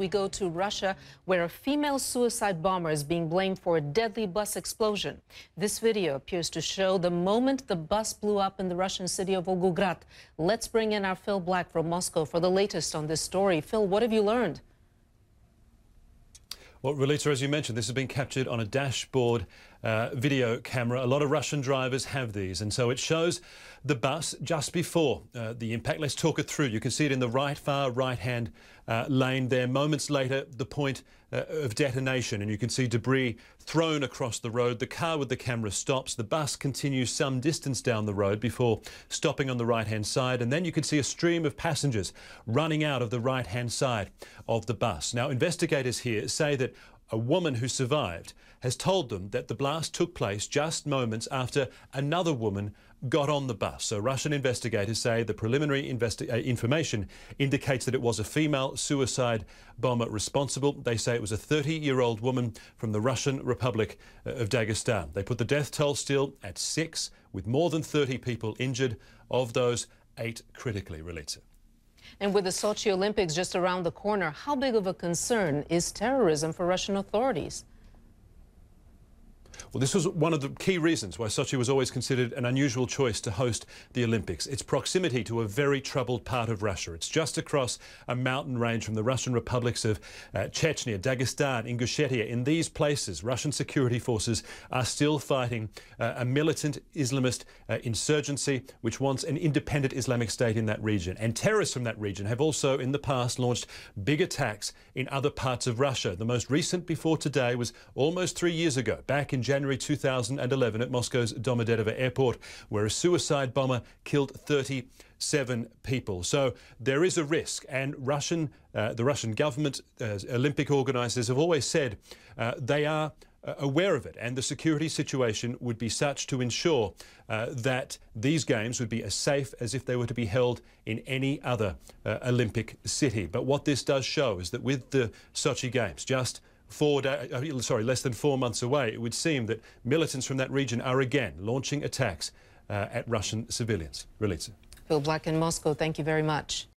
we go to Russia, where a female suicide bomber is being blamed for a deadly bus explosion. This video appears to show the moment the bus blew up in the Russian city of Volgograd. Let's bring in our Phil Black from Moscow for the latest on this story. Phil, what have you learned? Well, Relita, as you mentioned, this has been captured on a dashboard uh, video camera. A lot of Russian drivers have these, and so it shows the bus just before uh, the impact. Let's talk it through. You can see it in the right, far right-hand uh, lane there. Moments later, the point uh, of detonation, and you can see debris thrown across the road. The car with the camera stops. The bus continues some distance down the road before stopping on the right-hand side, and then you can see a stream of passengers running out of the right-hand side of the bus. Now, investigators here say that a woman who survived has told them that the blast took place just moments after another woman got on the bus. So Russian investigators say the preliminary uh, information indicates that it was a female suicide bomber responsible. They say it was a 30-year-old woman from the Russian Republic uh, of Dagestan. They put the death toll still at six, with more than 30 people injured. Of those, eight critically related. And with the Sochi Olympics just around the corner, how big of a concern is terrorism for Russian authorities? Well, this was one of the key reasons why Sochi was always considered an unusual choice to host the Olympics. Its proximity to a very troubled part of Russia. It's just across a mountain range from the Russian republics of uh, Chechnya, Dagestan, Ingushetia. In these places, Russian security forces are still fighting uh, a militant Islamist uh, insurgency which wants an independent Islamic state in that region. And terrorists from that region have also in the past launched big attacks in other parts of Russia. The most recent before today was almost three years ago, back in January January 2011 at Moscow's Domodedovo airport, where a suicide bomber killed 37 people. So there is a risk, and Russian, uh, the Russian government, uh, Olympic organisers have always said uh, they are uh, aware of it, and the security situation would be such to ensure uh, that these games would be as safe as if they were to be held in any other uh, Olympic city. But what this does show is that with the Sochi Games just four uh, sorry, less than four months away, it would seem that militants from that region are again launching attacks uh, at Russian civilians. Relitza. Phil Black in Moscow, thank you very much.